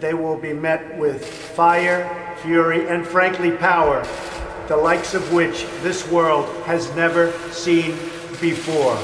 they will be met with fire, fury, and frankly power, the likes of which this world has never seen before.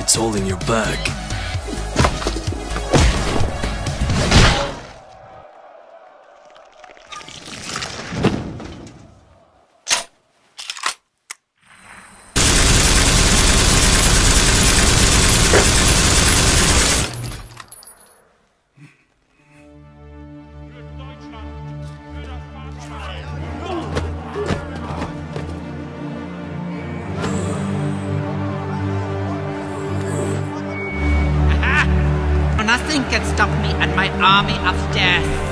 It's holding your back. Nothing can stop me and my army of death.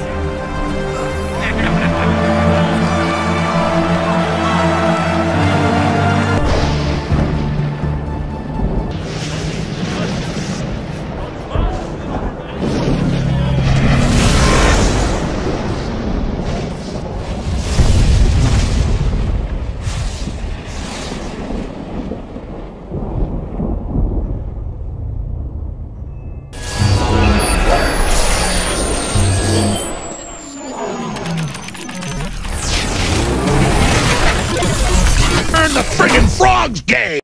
Frogs gay!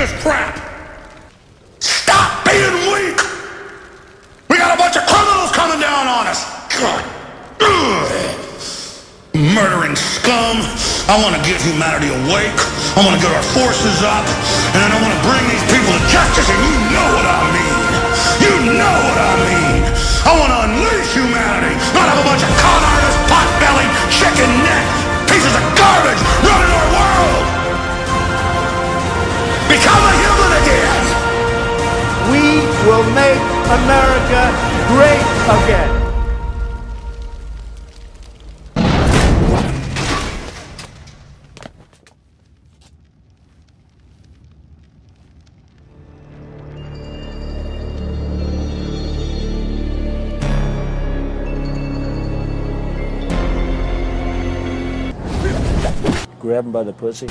this crap! Stop being weak! We got a bunch of criminals coming down on us! God! Murdering scum! I want to get humanity awake. I want to get our forces up. And I want to bring these people to justice. And you know what I mean. You know what I mean. I want to unleash humanity, not have a bunch of... Become a human again. We will make America great again. grab him by the pussy.